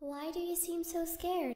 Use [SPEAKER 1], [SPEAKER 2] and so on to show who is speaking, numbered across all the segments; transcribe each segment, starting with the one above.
[SPEAKER 1] Why do you seem so scared?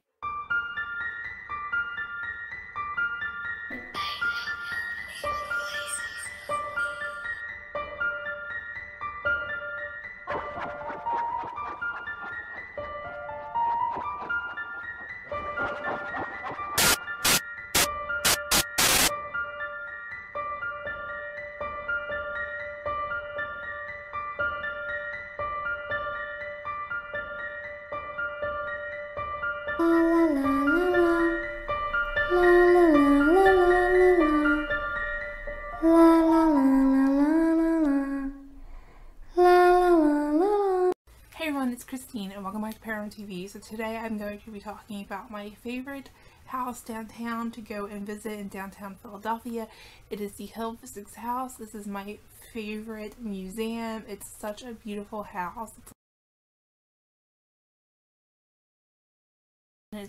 [SPEAKER 2] It's Christine and welcome back to Paranormal TV. So today I'm going to be talking about my favorite house downtown to go and visit in downtown Philadelphia. It is the Hill Physick House. This is my favorite museum. It's such a beautiful house. It's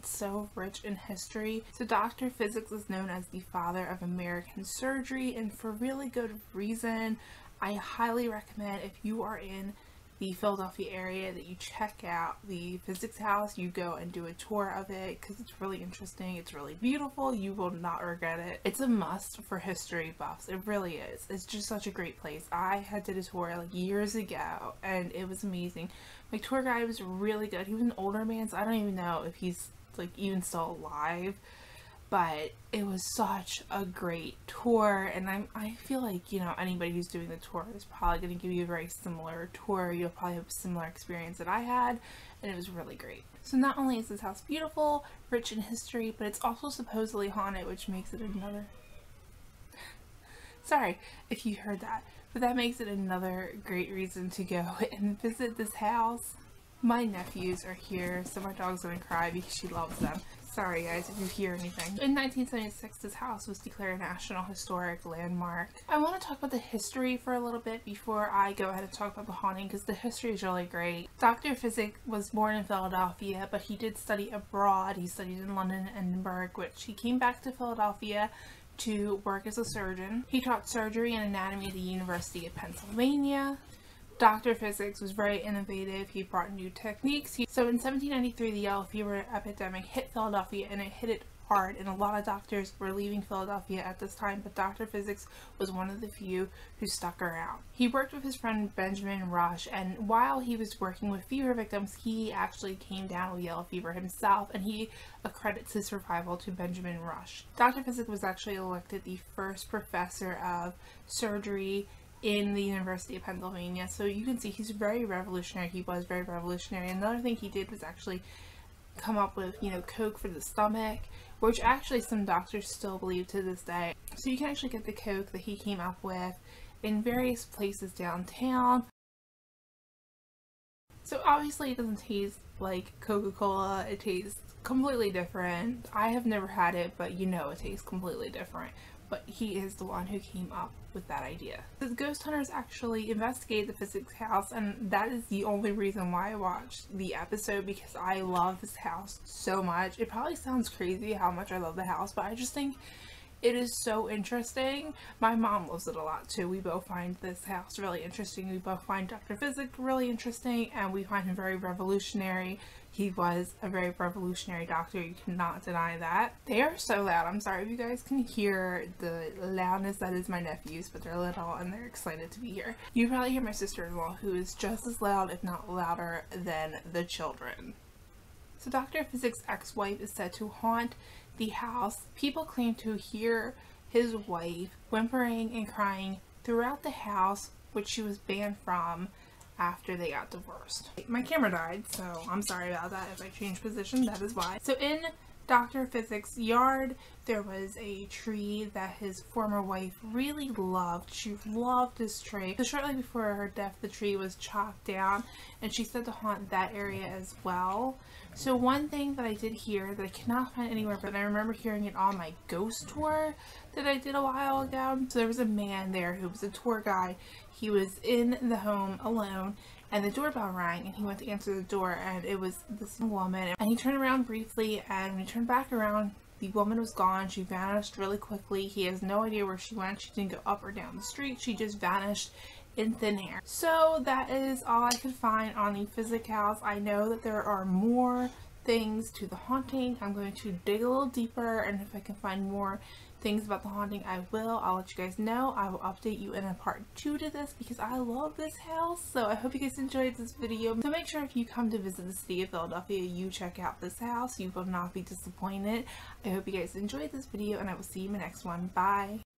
[SPEAKER 2] so rich in history. So Dr. Physick is known as the father of American surgery and for really good reason. I highly recommend if you are in the Philadelphia area that you check out the Physick house you go and do a tour of it because it's really interesting it's really beautiful you will not regret it. It's a must for history buffs it really is. It's just such a great place. I had did a tour like years ago and it was amazing. My tour guide was really good. He was an older man so i don't even know if he's like even still alive but it was such a great tour and I'm, I feel like you know anybody who's doing the tour is probably going to give you a very similar tour. You'll probably have a similar experience that I had and it was really great. So not only is this house beautiful rich in history but it's also supposedly haunted which makes it another sorry if you heard that but that makes it another great reason to go and visit this house. My nephews are here so my dog's gonna cry because she loves them Sorry guys if you hear anything. In 1976 this house was declared a National Historic Landmark. I want to talk about the history for a little bit before I go ahead and talk about the haunting because the history is really great. Dr. Physick was born in Philadelphia but he did study abroad. He studied in London and Edinburgh which he came back to Philadelphia to work as a surgeon. He taught surgery and anatomy at the University of Pennsylvania. Dr. Physick was very innovative. He brought new techniques. He, so in 1793, the yellow fever epidemic hit Philadelphia and it hit it hard and a lot of doctors were leaving Philadelphia at this time but Dr. Physick was one of the few who stuck around. He worked with his friend Benjamin Rush and while he was working with fever victims he actually came down with yellow fever himself and he accredits his survival to Benjamin Rush. Dr. Physick was actually elected the first professor of surgery in the University of Pennsylvania. So you can see he's very revolutionary. He was very revolutionary. Another thing he did was actually come up with, you know, Coke for the stomach, which actually some doctors still believe to this day. So you can actually get the Coke that he came up with in various places downtown. So obviously it doesn't taste like Coca-Cola. It tastes completely different. I have never had it, but you know it tastes completely different but he is the one who came up with that idea. The ghost hunters actually investigate the Physick house and that is the only reason why I watched the episode because I love this house so much. It probably sounds crazy how much I love the house but I just think it is so interesting. My mom loves it a lot too. We both find this house really interesting. We both find Dr. Physick really interesting and we find him very revolutionary. He was a very revolutionary doctor. You cannot deny that. They are so loud. I'm sorry if you guys can hear the loudness that is my nephews, but they're little and they're excited to be here. You probably hear my sister-in-law who is just as loud, if not louder, than the children. So Dr. Physick's ex-wife is said to haunt the house. People claim to hear his wife whimpering and crying throughout the house, which she was banned from after they got divorced. My camera died, so I'm sorry about that. If I change position, that is why. So in Dr. Physick's yard, there was a tree that his former wife really loved. She loved this tree. So shortly before her death, the tree was chopped down and she said to haunt that area as well. So one thing that I did hear that I cannot find anywhere, but I remember hearing it on my ghost tour that I did a while ago. So there was a man there who was a tour guide. He was in the home alone and the doorbell rang and he went to answer the door and it was this woman. And he turned around briefly and when he turned back around the woman was gone. She vanished really quickly. He has no idea where she went. She didn't go up or down the street. She just vanished in thin air. So that is all I could find on the Physick House. I know that there are more things to the haunting. I'm going to dig a little deeper and if I can find more things about the haunting I will. I'll let you guys know. I will update you in a part 2 to this because I love this house. So I hope you guys enjoyed this video. So make sure if you come to visit the city of Philadelphia you check out this house. You will not be disappointed. I hope you guys enjoyed this video and I will see you in my next one. Bye!